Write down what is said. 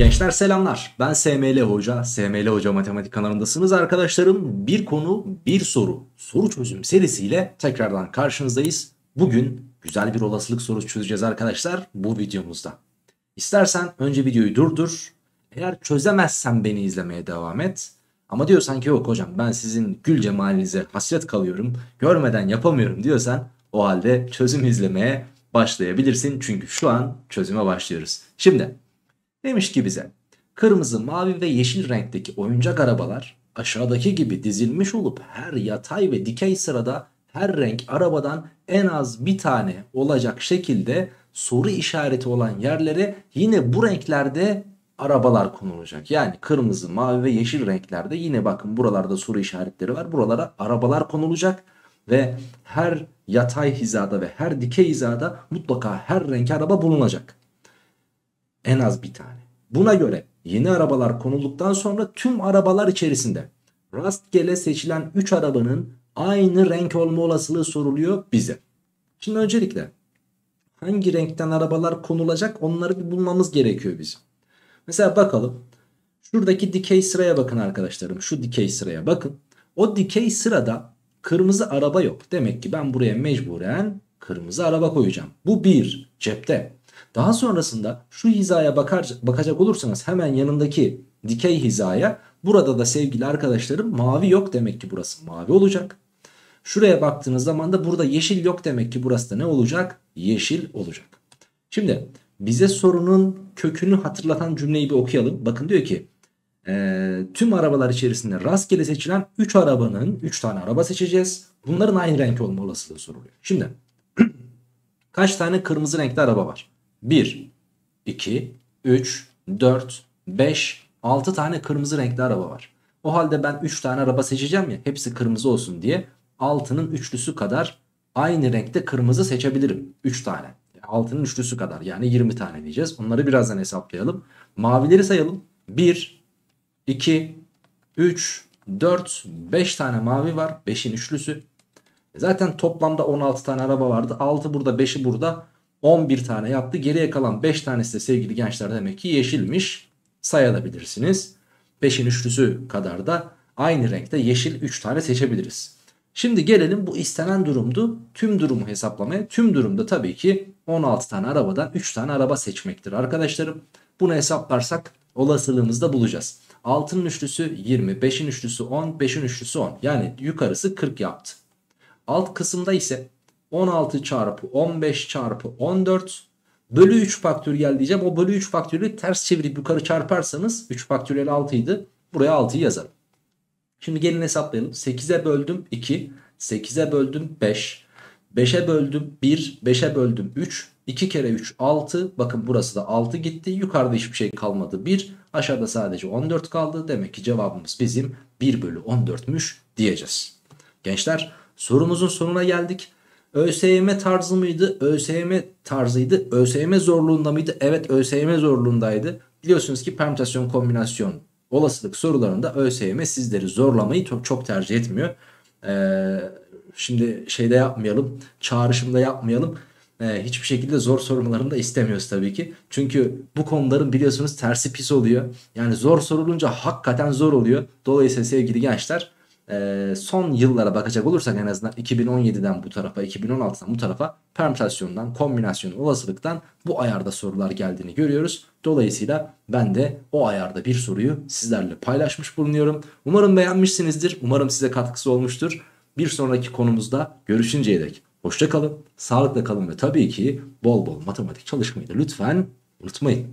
Gençler selamlar. Ben SML Hoca. SML Hoca Matematik kanalındasınız arkadaşlarım. Bir konu, bir soru. Soru çözüm serisiyle tekrardan karşınızdayız. Bugün güzel bir olasılık sorusu çözeceğiz arkadaşlar bu videomuzda. İstersen önce videoyu durdur. Eğer çözemezsen beni izlemeye devam et. Ama diyorsan ki yok hocam ben sizin gül cemalinize hasret kalıyorum. Görmeden yapamıyorum diyorsan o halde çözüm izlemeye başlayabilirsin. Çünkü şu an çözüme başlıyoruz. Şimdi demiş ki bize kırmızı, mavi ve yeşil renkteki oyuncak arabalar aşağıdaki gibi dizilmiş olup her yatay ve dikey sırada her renk arabadan en az bir tane olacak şekilde soru işareti olan yerlere yine bu renklerde arabalar konulacak. Yani kırmızı, mavi ve yeşil renklerde yine bakın buralarda soru işaretleri var. Buralara arabalar konulacak ve her yatay hizada ve her dikey hizada mutlaka her renk araba bulunacak. En az bir tane. Buna göre yeni arabalar konulduktan sonra tüm arabalar içerisinde rastgele seçilen 3 arabanın aynı renk olma olasılığı soruluyor bize. Şimdi öncelikle hangi renkten arabalar konulacak onları bir bulmamız gerekiyor bizim. Mesela bakalım. Şuradaki dikey sıraya bakın arkadaşlarım. Şu dikey sıraya bakın. O dikey sırada kırmızı araba yok. Demek ki ben buraya mecburen kırmızı araba koyacağım. Bu bir cepte. Daha sonrasında şu hizaya bakar, bakacak olursanız hemen yanındaki dikey hizaya burada da sevgili arkadaşlarım mavi yok demek ki burası mavi olacak. Şuraya baktığınız zaman da burada yeşil yok demek ki burası da ne olacak? Yeşil olacak. Şimdi bize sorunun kökünü hatırlatan cümleyi bir okuyalım. Bakın diyor ki e, tüm arabalar içerisinde rastgele seçilen 3 arabanın 3 tane araba seçeceğiz. Bunların aynı renk olma olasılığı soruluyor. Şimdi kaç tane kırmızı renkli araba var? 1, 2, 3, 4, 5, 6 tane kırmızı renkli araba var. O halde ben 3 tane araba seçeceğim ya hepsi kırmızı olsun diye 6'nın üçlüsü kadar aynı renkte kırmızı seçebilirim. 3 tane. 6'nın üçlüsü kadar yani 20 tane diyeceğiz. Onları birazdan hesaplayalım. Mavileri sayalım. 1, 2, 3, 4, 5 tane mavi var. 5'in üçlüsü. Zaten toplamda 16 tane araba vardı. 6 burada 5'i burada 11 tane yaptı. Geriye kalan 5 tanesi de sevgili gençler demek ki yeşilmiş. Sayabilirsiniz. 5'in üçlüsü kadar da aynı renkte yeşil 3 tane seçebiliriz. Şimdi gelelim bu istenen durumdu. Tüm durumu hesaplamaya. Tüm durumda tabii ki 16 tane arabadan 3 tane araba seçmektir arkadaşlarım. Bunu hesaplarsak olasılığımızı da bulacağız. 6'nın üçlüsü 20, 5'in üçlüsü 10, 5'in üçlüsü 10. Yani yukarısı 40 yaptı. Alt kısımda ise 16 çarpı 15 çarpı 14 bölü 3 faktöriyel diyeceğim. O bölü 3 faktöriyeli ters çevirip yukarı çarparsanız 3 faktöriyel 6 idi. Buraya 6'yı yazalım. Şimdi gelin hesaplayalım. 8'e böldüm 2. 8'e böldüm 5. 5'e böldüm 1. 5'e böldüm 3. 2 kere 3 6. Bakın burası da 6 gitti. Yukarıda hiçbir şey kalmadı 1. Aşağıda sadece 14 kaldı. Demek ki cevabımız bizim 1 bölü 14'müş diyeceğiz. Gençler sorumuzun sonuna geldik. ÖSYM tarzı mıydı? ÖSYM tarzıydı. ÖSYM zorluğunda mıydı? Evet ÖSYM zorluğundaydı. Biliyorsunuz ki permütasyon kombinasyon olasılık sorularında ÖSYM sizleri zorlamayı çok, tercih etmiyor. Ee, şimdi şeyde yapmayalım, çağrışımda yapmayalım. Ee, hiçbir şekilde zor sormalarını da istemiyoruz tabii ki. Çünkü bu konuların biliyorsunuz tersi pis oluyor. Yani zor sorulunca hakikaten zor oluyor. Dolayısıyla sevgili gençler e, son yıllara bakacak olursak en azından 2017'den bu tarafa 2016'dan bu tarafa permütasyondan kombinasyon olasılıktan bu ayarda sorular geldiğini görüyoruz. Dolayısıyla ben de o ayarda bir soruyu sizlerle paylaşmış bulunuyorum. Umarım beğenmişsinizdir. Umarım size katkısı olmuştur. Bir sonraki konumuzda görüşünceye dek. Hoşça kalın, sağlıkla kalın ve tabii ki bol bol matematik çalışmayı da lütfen unutmayın.